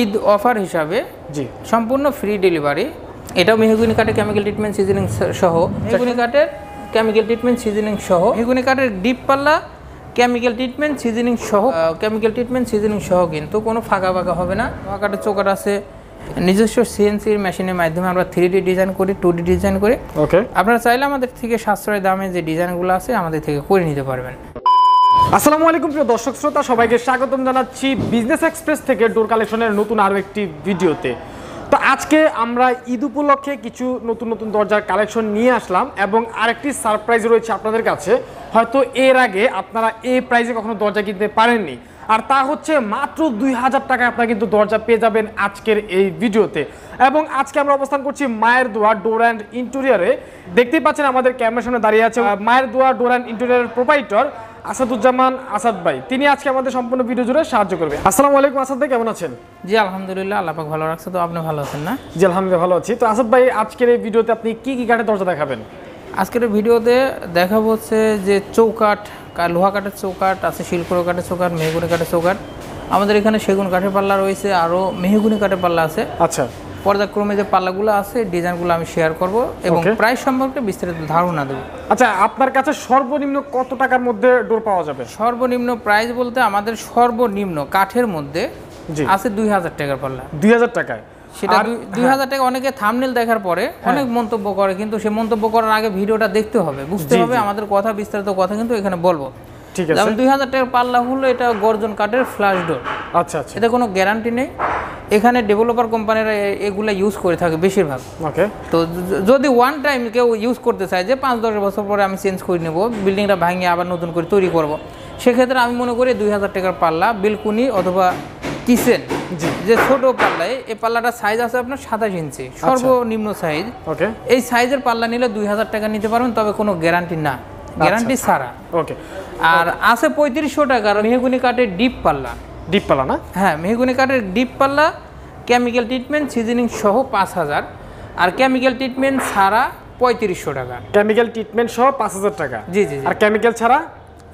Eid offer হিসাবে জি। সম্পূর্ণ free delivery এটাও মেহগুনি কাঠের কেমিক্যাল ট্রিটমেন্ট সিজনিং সহ। মেহগুনি কাঠের কেমিক্যাল ট্রিটমেন্ট সিজনিং সহ। মেহগুনি কাঠের ডিপ পাল্লা কেমিক্যাল ট্রিটমেন্ট সিজনিং সহ। কেমিক্যাল ট্রিটমেন্ট সিজনিং সহ কিন্তু কোনো ফাঁকা ফাঁকা হবে না। লোহা কাঠের চোকার আছে। নিজস্ব সিএনসির মেশিনের মাধ্যমে আমরা থ্রি ডি ডিজাইন করি টু ডি ডিজাইন করি। ওকে আপনারা চাইলে আমাদের থেকে সাশ্রয় দামে যে ডিজাইনগুলো আছে আমাদের থেকে করে নিতে পারবেন। আসসালামু আলাইকুম প্রিয় দর্শক শ্রোতা, সবাইকে স্বাগতম জানাচ্ছি বিজনেস এক্সপ্রেস থেকে ডোর কালেকশনের নতুন আরও একটি ভিডিওতে। তো আজকে আমরা ঈদ উপলক্ষে কিছু নতুন নতুন দরজার কালেকশন নিয়ে আসলাম এবং আরেকটি সারপ্রাইজ রয়েছে আপনাদের কাছে। হয়তো এর আগে আপনারা এই প্রাইজে কখনো দরজা কিনতে পারেননি। আর তা হচ্ছে মাত্র দুই হাজার টাকায় আপনারা কিন্তু দরজা পেয়ে যাবেন আজকের এই ভিডিওতে। এবং আজকে আমরা অবস্থান করছি মায়ের দোয়া ডোর অ্যান্ড ইন্টেরিয়ারে। দেখতেই পাচ্ছেন আমাদের ক্যামেরার সামনে দাঁড়িয়ে আছে মায়ের দোয়া ডোর অ্যান্ড ইন্টেরিয়ারের প্রোপাইটর আসাদুজ্জামান আসাদ ভাই তিনি আজকে আমাদের সম্পূর্ণ ভিডিও জুড়ে সাহায্য করবে আসসালামু আলাইকুম আসাদ ভাই কেমন আছেন? জি আলহামদুলিল্লাহ আল্লাপাক ভালো রাখছে তো আপনি ভালো আছেন না? জি আলহামদুলিল্লাহ ভালো আছি। তো আসাদ ভাই আজকের এই ভিডিওতে আপনি কি কি কাঠের দরজা দেখাবেন? আজকের ভিডিওতে দেখাবো হচ্ছে যে চৌকাঠ কা- লোহা কাঠের চৌকাঠ আছে শিল্পর কাঠের চৌকাঠ মেহগুনি কাঠের চৌকাঠ। আমাদের এখানে সেগুন কাঠের পাল্লা রয়েছে আরও মেহগুনি কাঠের পাল্লা আছে। আচ্ছা। পর্যায়ক্রমে যে পাল্লাগুলো আছে ডিজাইনগুলো আমি শেয়ার করব এবং. প্রাইস সম্পর্কে বিস্তারিত ধারণা দেবো। আচ্ছা আপনার কাছে সর্বনিম্ন কত টাকার মধ্যে ডোর পাওয়া যাবে? সর্বনিম্ন প্রাইস বলতে আমাদের সর্বনিম্ন কাঠের মধ্যে আছে দুই হাজার টাকার পাল্লা। দুই হাজার টাকায়। সেটা হ্যাঁ। দুই হাজার টাকা অনেকে থামনেল দেখার পরে অনেক মন্তব্য করে কিন্তু সে মন্তব্য করার আগে ভিডিওটা দেখতে হবে বুঝতে হবে আমাদের কথা বিস্তারিত কথা কিন্তু এখানে বলব। ঠিক আছে। যেমন দুই হাজার টাকার পাল্লা হলো এটা গর্জন কাঠের ফ্ল্যাশ ডোর আচ্ছা আচ্ছা। এতে কোনো গ্যারান্টি নেই। এখানে ডেভেলপার কোম্পানিরা এগুলা ইউজ করে থাকে বেশিরভাগ। ওকে তো যদি ওয়ান টাইম কেউ ইউজ করতে চায় যে পাঁচ দশ বছর পরে আমি চেঞ্জ করে নেব বিল্ডিংটা ভাঙিয়ে আবার নতুন করে তৈরি করব সেক্ষেত্রে আমি মনে করি দুই হাজার টাকার পাল্লা বিলকুনি অথবা কিচেন জি। যে ছোট পাল্লায় এই পাল্লাটার সাইজ আছে আপনার সাতাশ ইঞ্চি সর্বনিম্ন সাইজ ওকে এই সাইজের পাল্লা নিলে দুই হাজার টাকা নিতে পারবেন তবে কোনো গ্যারান্টি না। গ্যারান্টি ছাড়া। ওকে আর আছে পঁয়ত্রিশশো টাকার মেহগুনি কাঠের ডিপ পাল্লা। ডিপ পাল্লা না? হ্যাঁ মেহগুনি কাঠের ডিপ পাল্লা কেমিক্যাল ট্রিটমেন্ট সিজনিং সহ পাঁচ হাজার। আর কেমিক্যাল ট্রিটমেন্ট ছাড়া পঁয়ত্রিশশো টাকা। কেমিক্যাল ট্রিটমেন্ট সহ পাঁচ হাজার টাকা? জি জি আর কেমিক্যাল ছাড়া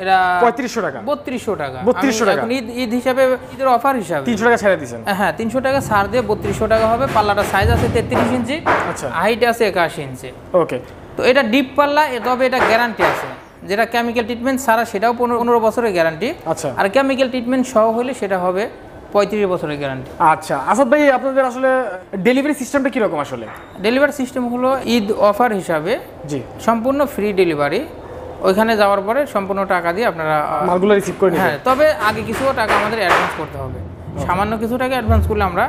এটা পঁয়ত্রিশশো টাকা? বত্রিশশো টাকা। 3200 আমি টাকা। ঈদ ঈদ হিসাবে ঈদের অফার হিসাবে। তিনশো টাকা ছেড়ে দিয়েছেন? হ্যাঁ তিনশো টাকা ছাড় দিয়ে বত্রিশশো টাকা হবে। পাল্লাটার সাইজ আছে তেত্রিশ ইঞ্চি আচ্ছা। হাইট আছে একাশি ইঞ্চি। ওকে তো এটা ডিপ পাল্লা তবে এটা গ্যারান্টি আছে। যেটা কেমিক্যাল ট্রিটমেন্ট ছাড়া সেটাও পনেরো পনেরো বছরের গ্যারান্টি আচ্ছা। আর কেমিক্যাল ট্রিটমেন্ট সহ হলে সেটা হবে পঁয়ত্রিশ বছরের গ্যারান্টি আচ্ছা আসাদ ভাই আপনাদের আসলে ডেলিভারি সিস্টেমটা কীরকম আসলে? ডেলিভারি সিস্টেম হলো ঈদ অফার হিসাবে জি। সম্পূর্ণ ফ্রি ডেলিভারি ওইখানে যাওয়ার পরে সম্পূর্ণ টাকা দিয়ে আপনারা মালগুলো রিসিভ করে হ্যাঁ তবে আগে কিছু টাকা আমাদের অ্যাডভান্স করতে হবে। সামান্য কিছু টাকা অ্যাডভান্স করলে আমরা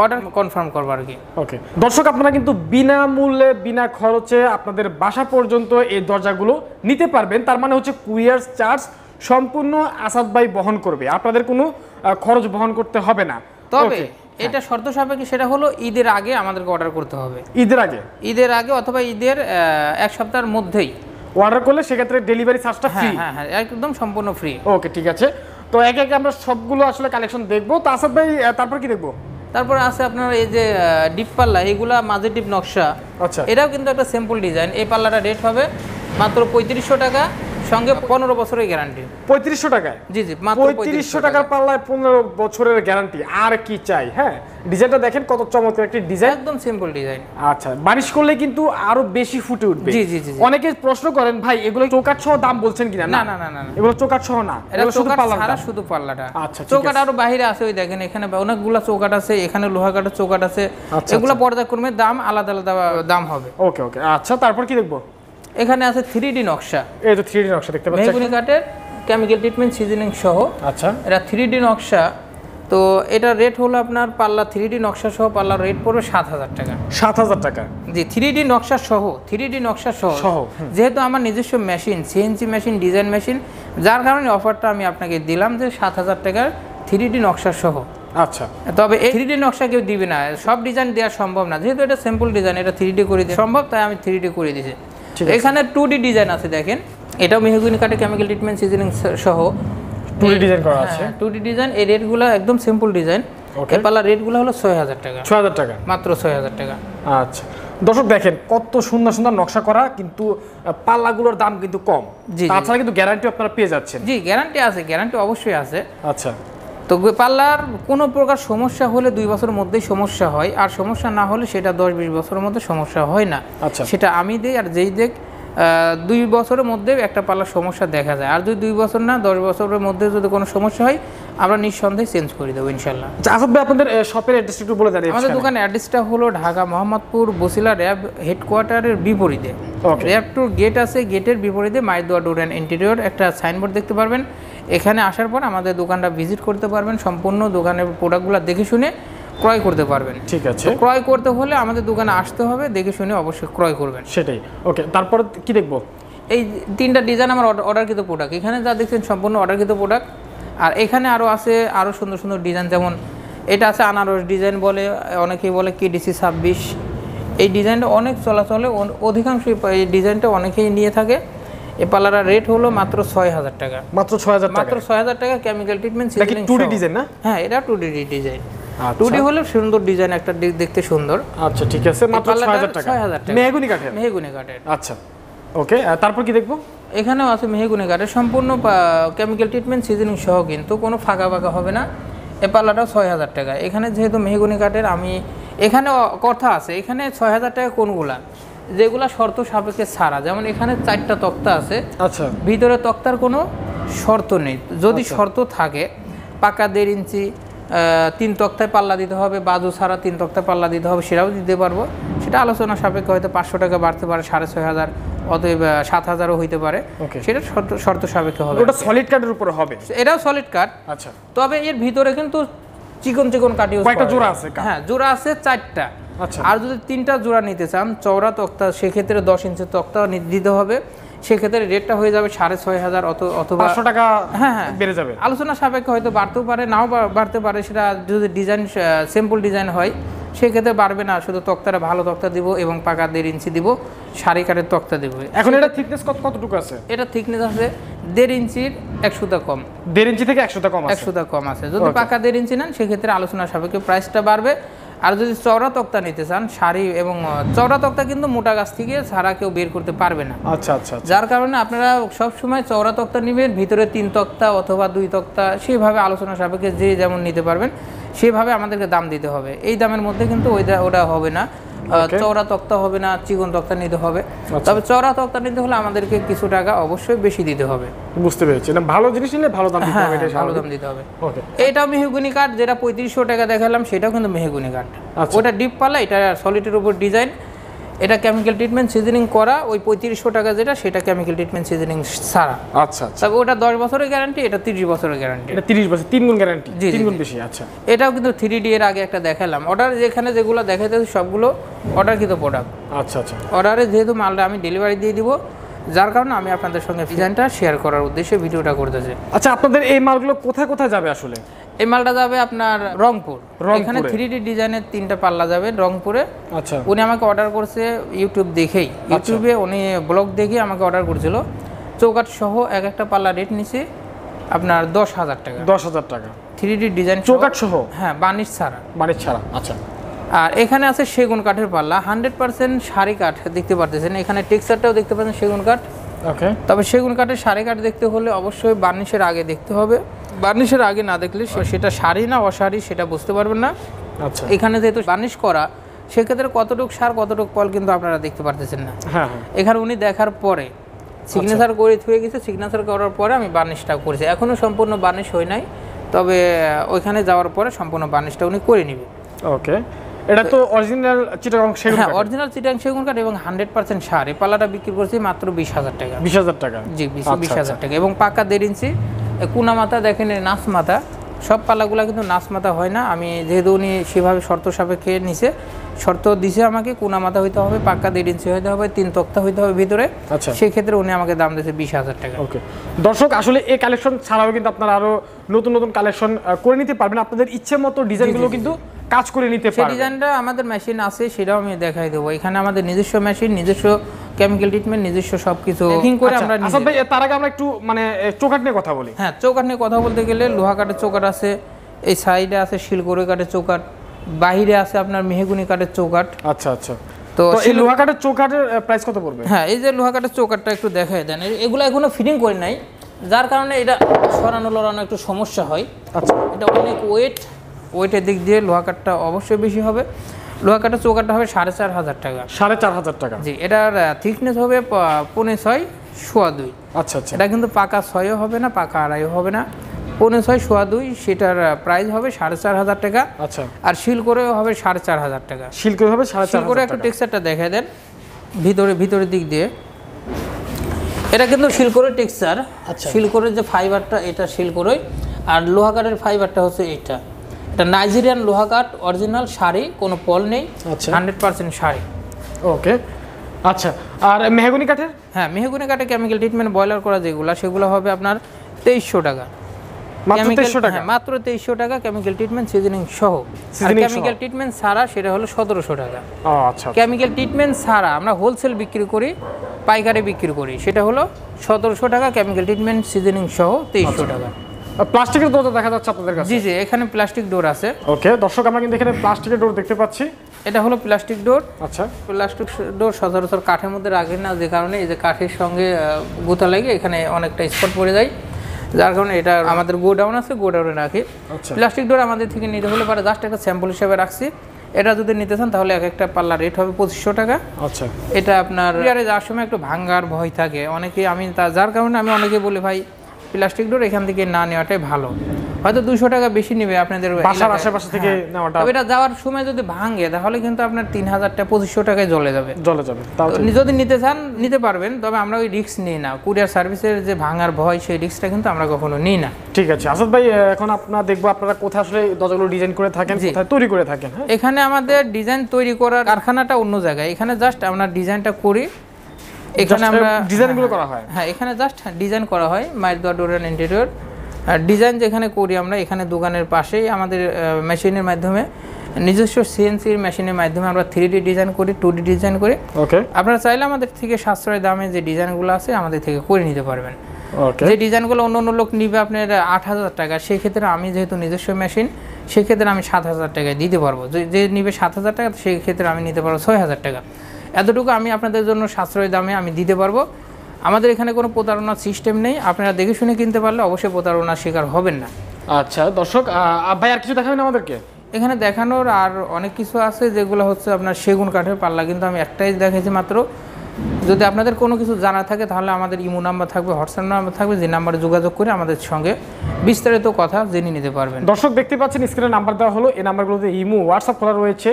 অর্ডার কনফার্ম করব আর কি। ওকে। দর্শক আপনারা কিন্তু বিনামূল্যে বিনা খরচে আপনাদের বাসা পর্যন্ত এই দরজাগুলো নিতে পারবেন। তার মানে হচ্ছে কুরিয়ার চার্জ সম্পূর্ণ আসাদ ভাই বহন করবে। আপনাদের কোনো খরচ বহন করতে হবে না। তবে এটা শর্ত সাপেক্ষে সেটা হলো ঈদের আগে আমাদেরকে অর্ডার করতে হবে। ঈদের আগে? ঈদের আগে অথবা ঈদের এক সপ্তাহের মধ্যেই। অর্ডার করলে সেক্ষেত্রে ডেলিভারি চার্জটা ফ্রি হ্যাঁ হ্যাঁ হ্যাঁ একদম সম্পূর্ণ ফ্রি ওকে ঠিক আছে। তো একে একে আমরা সবগুলো আসলে কালেকশন দেখব। তো আসাদ ভাই তারপর কি দেখব? তারপর আছে আপনার এই যে ডিপ পাল্লা এইগুলা মাঝে ডিপ নকশা। আচ্ছা। এটাও কিন্তু একটা সিম্পল ডিজাইন এই পাল্লাটা রেট হবে মাত্র পঁয়ত্রিশশো টাকা। সঙ্গে পনেরো বছরের গ্যারান্টি। পঁয়ত্রিশশো টাকায়? জি জি মাত্র পঁয়ত্রিশশো টাকার পাল্লায় পনেরো বছরের গ্যারান্টি আর কি চাই হ্যাঁ? ডিজাইনটা দেখেন কত চমৎকার একটি ডিজাইন। একদম সিম্পল ডিজাইন আচ্ছা বারিশ করলে কিন্তু আরও বেশি ফুটে উঠবে। জি, জি, জি। অনেকে প্রশ্ন করেন ভাই এগুলো চৌকাট সহ দাম বলছেন কিনা? না না না না। এগুলো চৌকাট সহ না এটা এগুলো শুধু দাম। শুধু পাল্লাটা। আচ্ছা, চৌকাট আরও বাইরে আছে ওই দেখেন এখানে অনেকগুলা চৌকাট আছে এখানে লোহা কাঠের চৌকাট আছে। আচ্ছা, এগুলো পর্যায়ক্রমে দাম আলাদা আলাদা দাম হবে। ওকে ওকে আচ্ছা তারপর কি দেখব? এখানে আছে থ্রি ডি নকশা এই তো থ্রি ডি নকশা দেখতে পাচ্ছেন মেহগুনি কাঠের কেমিক্যাল ট্রিটমেন্ট সিজনিং সহ আচ্ছা এটা থ্রি ডি নকশা তো এটা রেট হলো আপনার পাল্লা থ্রি ডি নকশা সহ পাল্লার রেট পড়বে সাত হাজার টাকা সাত হাজার টাকা জি থ্রি ডি নকশা সহ থ্রি ডি নকশা সহ সহ, যেহেতু আমার নিজস্ব machine CNC machine design machine যার কারণে অফারটা আমি আপনাকে দিলাম যে সাত হাজার টাকার থ্রি ডি নকশা সহ আচ্ছা তবে এই থ্রি ডি নকশা কেউ দিবে না সব ডিজাইন দেওয়া সম্ভব না যেহেতু এটা সিম্পল ডিজাইন এটা থ্রি ডি করে সম্ভব তাই আমি থ্রি ডি করে দিয়েছি এখানে টু ডি ডিজাইন আছে দেখেন। এটাও মেহগুনি কাটে কেমিক্যাল ট্রিটমেন্ট সিজনিং সহ। টু ডি ডিজাইন করা আছে? টু ডি ডিজাইন এই রেটগুলো একদম সিম্পল ডিজাইন পাল্লার রেটগুলো হলো ছয় হাজার টাকা। ছয় হাজার টাকা। মাত্র ছয় হাজার টাকা। আচ্ছা। দর্শক দেখেন কত সুন্দর সুন্দর নকশা করা কিন্তু পাল্লাগুলোর দাম কিন্তু কম। জি, জি। তাছাড়া কিন্তু গ্যারান্টি আপনারা পেয়ে যাচ্ছেন। জি গ্যারান্টি আছে গ্যারান্টি অবশ্যই আছে। আচ্ছা। তো পাল্লার কোনো প্রকার সমস্যা হলে দুই বছরের মধ্যেই সমস্যা হয়। আর সমস্যা না হলে সেটা দশ বিশ বছরের মধ্যে সমস্যা হয় না। আচ্ছা। সেটা আমি দিই আর যেই দেখ দুই বছরের মধ্যে একটা পাল্লার সমস্যা দেখা যায়। আর যদি দুই বছর না দশ বছরের মধ্যে যদি কোনো সমস্যা হয় আমরা নিঃসন্দেহে চেঞ্জ করে দেবো ইনশাল্লাহ। আচ্ছা ভাই আপনাদের শপের অ্যাড্রেস একটু বলে দেন আমাদের দোকানের অ্যাড্রেসটা হলো ঢাকা মোহাম্মদপুর বসিলা র্যাব হেডকোয়ার্টারের বিপরীতে। র্যাব টুর গেট আছে গেটের বিপরীতে মাইদোয়া ডোর অ্যান্ড ইন্টেরিয়র একটা সাইনবোর্ড দেখতে পারবেন। এখানে আসার পর আমাদের দোকানটা ভিজিট করতে পারবেন সম্পূর্ণ দোকানের প্রোডাক্টগুলো দেখে শুনে ক্রয় করতে পারবেন। ঠিক আছে। ক্রয় করতে হলে আমাদের দোকানে আসতে হবে দেখে শুনে অবশ্যই ক্রয় করবেন। সেটাই। ওকে তারপর কি দেখব? এই তিনটা ডিজাইন আমার অর্ডারকৃত প্রোডাক্ট এখানে যা দেখছেন সম্পূর্ণ অর্ডারকৃত প্রোডাক্ট আর এখানে আরও আছে আরও সুন্দর সুন্দর ডিজাইন যেমন এটা আছে আনারস ডিজাইন বলে অনেকেই বলে কেডিসি ছাব্বিশ। এই ডিজাইনটা অনেক চলাচলে অধিকাংশই এই ডিজাইনটা অনেকেই নিয়ে থাকে। এই পার্লারের রেট হলো মাত্র ছয় হাজার টাকা। মাত্র ছয় হাজার মাত্র ছয় হাজার টাকা কেমিক্যাল ট্রিটমেন্ট কি 2D ডিজাইন না? হ্যাঁ এটা two D design. Two D হলেও সুন্দর ডিজাইন একটা ডি- দেখতে সুন্দর। আচ্ছা ঠিক আছে মাত্র ছয় হাজার টাকা। 6,000 টাকা। মেহগুনি কাঠের? মেহগুনি কাঠের। আচ্ছা ওকে তারপর কি দেখব? এখানেও আছে মেহগুনি কাঠের। সম্পূর্ণ কেমিক্যাল ট্রিটমেন্ট সিজনিং সহ কিন্তু কোনো ফাঁকা ফাঁকা হবে না। এ পাল্লাটাও ছয় হাজার টাকা। এখানে যেহেতু মেহগুনি কাঠের আমি এখানে কথা আছে। এখানে ছয় হাজার টাকা কোনগুলা? যেগুলা শর্ত সাপেক্ষে ছাড়া যেমন এখানে চারটা তক্তা আছে। আচ্ছা। ভিতরে তক্তার কোনো শর্ত নেই। যদি শর্ত থাকে পাকা দেড় ইঞ্চি তিন তক্তায় পাল্লা দিতে হবে বাজু ছাড়া তিন তক্তায় পাল্লা দিতে হবে সেটাও দিতে পারব। সেটা আলোচনা সাপেক্ষে হয়তো পাঁচশো টাকা বাড়তে পারে সাড়ে ছয় হাজার অতএব সাত হাজারও হইতে পারে। সেটা শর্ত শর্ত সাপেক্ষে হবে। ওটা সলিড কাঠের উপরে হবে। এটাও সলিড কাঠ আচ্ছা। তবে এর ভিতরে কিন্তু চিকন চিকন কাঠ জোড়া আছে হ্যাঁ জোড়া আছে চারটা। আচ্ছা। আর যদি তিনটা জোড়া নিতে চান চওড়া তক্তা সেক্ষেত্রে দশ ইঞ্চি তক্তা দিতে হবে। সেক্ষেত্রে রেটটা হয়ে যাবে সাড়ে ছয় হাজার অথবা পাঁচশো টাকা হ্যাঁ হ্যাঁ। বেড়ে যাবে। আলোচনা সাপেক্ষে হয়তো বাড়তেও পারে নাও বাড়তে পারে সেটা যদি ডিজাইন সিম্পল ডিজাইন হয় সেক্ষেত্রে বাড়বে না। শুধু তক্তাটা ভালো তক্তা দিব এবং পাকা দেড় ইঞ্চি দিব শাড়ি কাঠের তক্তা দিব। এখন এটা থিকনেস কত কতটুকু আছে? এটা থিকনেস আছে দেড় ইঞ্চির একশোটা কম। দেড় ইঞ্চি থেকে একশোটা কম একশোটা কম আছে। যদি পাকা দেড় ইঞ্চি নেন সেক্ষেত্রে আলোচনা সাপেক্ষে প্রাইসটা বাড়বে। আর যদি চওড়া তক্তা নিতে চান শাড়ি এবং চওড়া তক্তা কিন্তু মোটা গাছ থেকে ছাড়া কেউ বের করতে পারবে না আচ্ছা আচ্ছা আচ্ছা। যার কারণে আপনারা সব সময় চওড়া তক্তা নেবেন ভিতরে তিন তক্তা অথবা দুই তক্তা সেভাবে আলোচনা সাপেক্ষে যে যেমন নিতে পারবেন সেভাবে আমাদেরকে দাম দিতে হবে এই দামের মধ্যে কিন্তু ওই ওটা হবে না. চওড়া তক্তা হবে না চিকন তক্তা নিতে হবে। আচ্ছা। তবে চওড়া তক্তা নিতে হলে আমাদেরকে কিছু টাকা অবশ্যই বেশি দিতে হবে। বুঝতে পেরেছি। না ভালো জিনিস নিলে ভালো দাম দিতে হ্যাঁ হবে এটা ভালো দাম দিতে হবে। ওকে এটাও মেহগুনি কাঠ যেটা পঁয়ত্রিশশো টাকা দেখালাম সেটাও কিন্তু মেহগুনি কাঠ। আচ্ছা। ওটা ডিপ পালা এটা সলিডের উপর ডিজাইন এটা কেমিক্যাল ট্রিটমেন্ট সিজনিং করা ওই পঁয়ত্রিশশো টাকা যেটা সেটা কেমিক্যাল ট্রিটমেন্ট সিজনিং ছাড়া। আচ্ছা আচ্ছা। তবে ওটা দশ বছরের গ্যারান্টি এটা তিরিশ বছরের গ্যারান্টি এটা তিরিশ বছর তিন গুণ গ্যারান্টি জি, তিন গুণ বেশি আচ্ছা। এটাও কিন্তু থ্রি ডি এর আগে একটা দেখালাম। অর্ডার যেখানে যেগুলো দেখাইতে সবগুলো অর্ডারকৃত প্রোডাক্ট আচ্ছা আচ্ছা। অর্ডারে যেহেতু মালটা আমি ডেলিভারি দিয়ে দিব যার কারণে আমি আপনাদের সঙ্গে ডিজাইনটা শেয়ার করার উদ্দেশ্যে ভিডিওটা করতেছি। আচ্ছা আপনাদের এই মালগুলো কোথায় কোথায় যাবে আসলে? এই মালটা যাবে আপনার রংপুর। এখানে থ্রি ডি ডিজাইনের তিনটা পাল্লা যাবে রংপুরে। আচ্ছা। উনি আমাকে অর্ডার করছে ইউটিউব দেখেই। ইউটিউবে উনি ব্লগ দেখে আমাকে অর্ডার করেছিল। চৌকাট সহ এক একটা পাল্লা রেট নিছে আপনার দশ হাজার টাকা। দশ হাজার টাকা। থ্রি ডি ডিজাইন চৌকাট সহ? হ্যাঁ বার্নিশ ছাড়া। বাড়ির ছাড়া আচ্ছা। আর এখানে আছে সেগুন কাঠের পাল্লা। হান্ড্রেড পার্সেন্ট শাড়ি কাঠ দেখতে পারতেছেন। এখানে টেক্সচারটাও দেখতে পাচ্ছেন সেগুন কাঠ। ওকে তবে সেগুন কাঠের শাড়ি কাঠ দেখতে হলে অবশ্যই বার্নিশের আগে দেখতে হবে। বার্নিশের আগে না দেখলে সেটা শাড়ি না অশাড়ি সেটা বুঝতে পারবেন না। আচ্ছা। এখানে যেহেতু বার্নিশ করা সেক্ষেত্রে কতটুক সার কতটুক পল কিন্তু আপনারা দেখতে পারতেছেন না। হ্যাঁ হ্যাঁ। এখানে উনি দেখার পরে সিগনেচার করে থুয়ে গেছে সিগনেচার করার পরে আমি বার্নিশটা করেছি। এখনও সম্পূর্ণ বার্নিশ হয় নাই তবে ওইখানে যাওয়ার পরে সম্পূর্ণ বার্নিশটা উনি করে নেবে। ওকে। এটা তো অরিজিনাল চিটাগং সেগুন হ্যাঁ অরিজিনাল চিটাং সেগুন কাঠ এবং হান্ড্রেড পার্সেন্ট সার। এই পাল্লাটা বিক্রি করছি মাত্র বিশ হাজার টাকা। বিশ হাজার টাকা? জি বিশ আচ্ছা, হাজার আচ্ছা। টাকা। এবং পাকা দেড় ইঞ্চি কুনা মাথা দেখেন নাচ মাথা সব পাল্লাগুলো কিন্তু নাচ মাথা হয় না। আমি যেহেতু উনি সেভাবে শর্ত সাপেক্ষে নিছে শর্ত দিছে আমাকে কুনা মাথা হইতে হবে পাকা দেড় ইঞ্চি হইতে হবে তিন তক্তা হইতে হবে ভিতরে। আচ্ছা। সেই ক্ষেত্রে উনি আমাকে দাম দিয়েছে বিশ হাজার টাকা। ওকে। দর্শক আসলে এই কালেকশন ছাড়াও কিন্তু আপনারা আরও নতুন নতুন কালেকশন করে নিতে পারবেন। আপনাদের ইচ্ছে মতো ডিজাইনগুলো কিন্তু কাজ করে নিতে সেই পারবেন। ডিজাইনটা আমাদের মেশিন আছে সেটাও আমি দেখাই দেবো। এখানে আমাদের নিজস্ব মেশিন নিজস্ব কেমিক্যাল ট্রিটমেন্ট নিজস্ব সব কিছু করে আচ্ছা, আমরা আসাদ ভাই তার আগে আমরা একটু মানে এ, চৌকাঠ নিয়ে কথা বলি। হ্যাঁ চৌকাঠ নিয়ে কথা বলতে গেলে লোহা কাঠের চৌকাট আছে এই সাইডে আছে শিলগড়ি কাঠের চৌকাঠ বাহিরে আছে আপনার মেহগুনি কাঠের চৌকাঠ। আচ্ছা আচ্ছা। তো এই লোহা কাঠের চৌকাঠের প্রাইস কত পড়বে? হ্যাঁ এই যে লোহা কাঠের চৌকাঠটা একটু দেখাই দেন। এগুলো এখনও ফিটিং করি নাই যার কারণে এটা সরানো লড়ানো একটু সমস্যা হয়। আচ্ছা। এটা অনেক ওয়েট ওয়েটের দিক দিয়ে লোহা কাঠটা অবশ্যই বেশি হবে। লোহা কাঠের চৌকাঠটা হবে সাড়ে চার হাজার টাকা। সাড়ে চার হাজার টাকা। জি এটার থিকনেস হবে পৌনে ছয় সোয়া দুই। আচ্ছা আচ্ছা। এটা কিন্তু পাকা ছয়ও হবে না পাকা আড়াইও হবে না। পৌনে ছয় সোয়া দুই সেটার প্রাইস হবে সাড়ে চার হাজার টাকা। আচ্ছা। আর শিল করেও হবে সাড়ে চার হাজার টাকা। শিল্ক হবে সাড়ে চার শিল করে একটু টেক্সচারটা দেখে দেন। ভিতরে ভিতরের দিক দিয়ে। এটা কিন্তু শিলকরের টেক্সচার আচ্ছা। শিলকরের যে ফাইবারটা এটা শিলকরই। আর লোহা কাঠের ফাইবারটা হচ্ছে এটা এটা নাইজেরিয়ান লোহা কাঠ অরিজিনাল শাড়ি কোনো পল নেই আচ্ছা। Hundred percent sari. ওকে আচ্ছা আর মেহগনি কাঠের? হ্যাঁ মেহগুনি কাঠে কেমিক্যাল ট্রিটমেন্ট বয়লার করা যেগুলো সেগুলো হবে আপনার তেইশশো টাকা। মাত্র তেইশশো টাকা? মাত্র তেইশশো টাকা কেমিক্যাল ট্রিটমেন্ট সিজনিং সহ। কেমিক্যাল ট্রিটমেন্ট ছাড়া সেটা হলো সতেরোশো টাকা। আচ্ছা কেমিক্যাল ট্রিটমেন্ট ছাড়া আমরা হোলসেল বিক্রি করি পাইকারি বিক্রি করি সেটা হলো সতেরোশো টাকা কেমিক্যাল ট্রিটমেন্ট সিজনিং সহ তেইশশো টাকা। প্লাস্টিকের দরজা দেখা যাচ্ছে আপনাদের কাছে? জি জি এখানে প্লাস্টিক ডোর আছে। ওকে দর্শক আমরা কিন্তু এখানে প্লাস্টিকের ডোর দেখতে পাচ্ছি। এটা হলো প্লাস্টিক ডোর। আচ্ছা। প্লাস্টিক ডোর সচরাচর কাঠের মধ্যে রাখে না যে কারণে এই যে কাঠের সঙ্গে গুঁতা লাগে এখানে অনেকটা স্পট পড়ে যায়। যার কারণে এটা আমাদের গোডাউন আছে গোডাউনে রাখি। আচ্ছা। প্লাস্টিক ডোর আমাদের থেকে নিতে হলে পারে জাস্ট একটা স্যাম্পল হিসেবে রাখছি। এটা যদি নিতে চান তাহলে এক একটা পাল্লা রেট হবে পঁচিশশো টাকা। আচ্ছা। এটা আপনার যাওয়ার সময় একটু ভাঙ্গার ভয় থাকে। অনেকে আমি তা যার কারণে আমি অনেকে বলি ভাই প্লাস্টিক ডোর এখান থেকে না নেওয়াটাই ভালো। হয়তো দুশো টাকা বেশি নেবে আপনাদের বাসার আশেপাশে থেকে হ্যাঁ। নেওয়াটা তবে এটা যাওয়ার সময় যদি ভাঙে তাহলে কিন্তু আপনার তিন হাজার টাকা পঁচিশশো টাকায় জ্বলে যাবে। জলে যাবে যদি নিতে চান নিতে পারবেন তবে আমরা ওই রিস্ক নিই না। কুরিয়ার সার্ভিসের যে ভাঙার ভয় সেই রিস্কটা কিন্তু আমরা কখনো নিই না। ঠিক আছে। আসাদ ভাই এখন আপনারা দেখব আপনারা কোথায় আসলে দরজাগুলো ডিজাইন করে থাকেন। কোথায় তৈরি করে থাকেন হ্যাঁ? এখানে আমাদের ডিজাইন তৈরি করার কারখানাটা অন্য জায়গায়। এখানে জাস্ট আমরা ডিজাইনটা করি এখানে আমরা ডিজাইনগুলো করা হয়। হ্যাঁ এখানে জাস্ট ডিজাইন করা হয় মাইর দোয়া ডোর অ্যান্ড ইন্টেরিয়র আর ডিজাইন যেখানে করি আমরা এখানে দোকানের পাশেই আমাদের মেশিনের মাধ্যমে নিজস্ব সিএনসির মেশিনের মাধ্যমে আমরা থ্রি ডি ডিজাইন করি টু ডি ডিজাইন করি। ওকে আপনারা চাইলে আমাদের থেকে সাশ্রয় দামে যে ডিজাইনগুলো আছে আমাদের থেকে করে নিতে পারবেন। যে ডিজাইনগুলো অন্য অন্য লোক নিবে আপনার আট হাজার টাকা সেক্ষেত্রে আমি যেহেতু নিজস্ব মেশিন সেক্ষেত্রে আমি সাত হাজার টাকায় দিতে পারব। যে যে নিবে সাত হাজার টাকা সেক্ষেত্রে আমি নিতে পারব ছয় হাজার টাকা। এতটুকু আমি আপনাদের জন্য সাশ্রয় দামে আমি দিতে পারব। আমাদের এখানে কোনো প্রতারণার সিস্টেম নেই আপনারা দেখে শুনে কিনতে পারলে অবশ্যই প্রতারণার শিকার হবেন না। আচ্ছা দর্শক আহ, ভাই আর কিছু দেখাবেন আমাদেরকে? এখানে দেখানোর আর অনেক কিছু আছে যেগুলো হচ্ছে আপনার সেগুন কাঠের পাল্লা কিন্তু আমি একটাই দেখেছি মাত্র। যদি আপনাদের কোনো কিছু জানা থাকে তাহলে আমাদের ইমো নাম্বার থাকবে হোয়াটসঅ্যাপ নাম্বার থাকবে যে নাম্বারে যোগাযোগ করে আমাদের সঙ্গে বিস্তারিত কথা জেনে নিতে পারবেন। দর্শক দেখতে পাচ্ছেন স্ক্রিনে নাম্বার দেওয়া হলো এই নাম্বারগুলোতে ইমো হোয়াটসঅ্যাপ খোলা রয়েছে।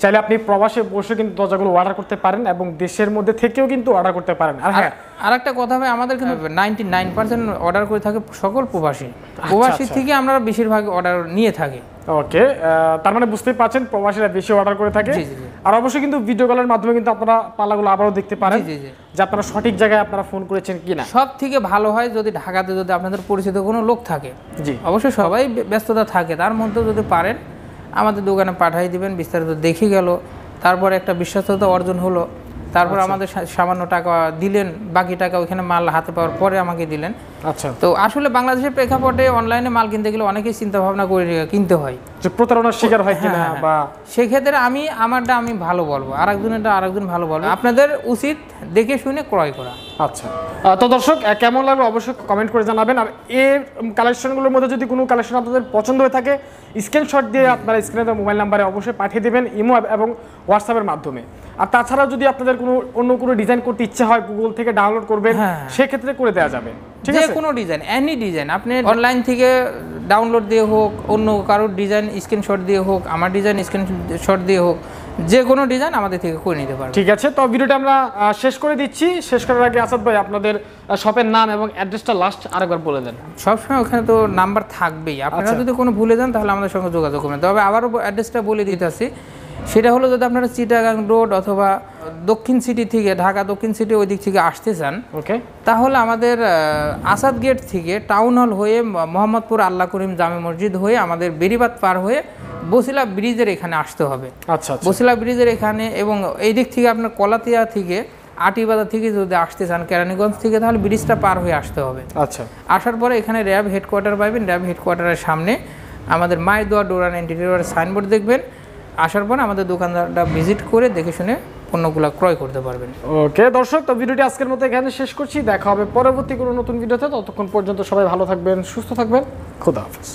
চাইলে আপনি প্রবাসে বসে কিন্তু দরজাগুলো অর্ডার করতে পারেন এবং দেশের মধ্যে থেকেও কিন্তু অর্ডার করতে পারেন। আর হ্যাঁ। আর একটা কথা ভাই আমাদের কিন্তু নাইনটি নাইন পার্সেন্ট অর্ডার করে থাকে সকল প্রবাসী। প্রবাসী আচ্ছা। থেকে আমরা বেশিরভাগ অর্ডার নিয়ে থাকি। ওকে তার মানে বুঝতেই পারছেন প্রবাসীরা বেশি অর্ডার করে থাকে। আর অবশ্যই কিন্তু ভিডিও কলের মাধ্যমে কিন্তু আপনারা পাল্লাগুলো আবারও দেখতে পারেন। যে আপনারা সঠিক জায়গায় আপনারা ফোন করেছেন কিনা। সব থেকে ভালো হয় যদি ঢাকাতে যদি আপনাদের পরিচিত কোনো লোক থাকে। জি। অবশ্যই সবাই ব্যস্ততা থাকে তার মধ্যে যদি পারেন আমাদের দোকানে পাঠিয়ে দিবেন বিস্তারিত দেখে গেল। তারপর একটা বিশ্বস্ততা অর্জন হলো। তারপর আচ্ছা। আমাদের সামান্য টাকা দিলেন বাকি টাকা ওইখানে মাল হাতে পাওয়ার পরে আমাকে দিলেন। আচ্ছা। তো আসলে বাংলাদেশের প্রেক্ষাপটে অনলাইনে মাল কিনতে গেলে অনেকেই চিন্তা ভাবনা করে কিনতে হয়। যে প্রতারণার শিকার হয় কিনা হ্যাঁ, বা সেক্ষেত্রে আমি আমারটা আমি ভালো বলব। আর একজনেরটা আরেকজন ভালো বলব। আপনাদের উচিত দেখে শুনে ক্রয় করা। আচ্ছা। তো দর্শক কেমন লাগল অবশ্যই কমেন্ট করে জানাবেন। আর এর কালেকশনগুলোর মধ্যে যদি কোনো কালেকশন আপনাদের পছন্দ হয়ে থাকে স্ক্রিনশট দিয়ে আপনারা স্ক্রিনে মোবাইল নাম্বারে অবশ্যই পাঠিয়ে দেবেন ইমো এবং হোয়াটসঅ্যাপের মাধ্যমে। আর তাছাড়াও যদি আপনাদের কোনো অন্য কোনো ডিজাইন করতে ইচ্ছে হয় গুগল থেকে ডাউনলোড করবেন হ্যাঁ। সেক্ষেত্রে করে দেওয়া যাবে। যে কোনো ডিজাইন এনি ডিজাইন আপনি অনলাইন থেকে ডাউনলোড দিয়ে হোক অন্য কারোর ডিজাইন স্ক্রিনশট দিয়ে হোক আমার ডিজাইন স্ক্রিনশট দিয়ে হোক যে কোনো ডিজাইন আমাদের থেকে করে নিতে পারবেন ঠিক আছে তো ভিডিওটা আমরা শেষ করে দিচ্ছি। শেষ করার আগে আসাদ ভাই আপনাদের শপের নাম এবং অ্যাড্রেসটা লাস্ট আরেকবার বলে দেন। সবসময় ওখানে তো নাম্বার থাকবেই। আপনারা আচ্ছা। যদি কোনো ভুলে যান তাহলে আমাদের সঙ্গে যোগাযোগ করবেন। তবে আবারও অ্যাড্রেসটা বলে দিতেছি সেটা হলো যদি আপনারা চিটাগাং রোড অথবা দক্ষিণ সিটি থেকে ঢাকা দক্ষিণ সিটি ওই দিক থেকে আসতে চান ওকে। তাহলে আমাদের আসাদ গেট থেকে টাউন হল হয়ে মোহাম্মদপুর আল্লাহ করিম জামে মসজিদ হয়ে আমাদের বেরিবাদ পার হয়ে বসিলা ব্রিজের এখানে আসতে হবে। আচ্ছা আচ্ছা। বসিলা ব্রিজের এখানে এবং এই দিক থেকে আপনার কলাতিয়া থেকে আটিবাজার থেকে যদি আসতে চান কেরানীগঞ্জ থেকে তাহলে ব্রিজটা পার হয়ে আসতে হবে। আচ্ছা। আসার পরে এখানে র্যাব হেডকোয়ার্টার পাবেন। র্যাব হেডকোয়ার্টারের সামনে আমাদের মায়ের দোয়া ডোরান ইন্টেরিয়র সাইনবোর্ড দেখবেন। আসার পর আমাদের দোকানদারটা ভিজিট করে দেখে শুনে পণ্যগুলো ক্রয় করতে পারবেন। ওকে, দর্শক, তো ভিডিওটি আজকের মতো এখানে শেষ করছি। দেখা হবে পরবর্তী কোনো নতুন ভিডিওতে। ততক্ষণ পর্যন্ত সবাই ভালো থাকবেন, সুস্থ থাকবেন। খোদা হাফেজ।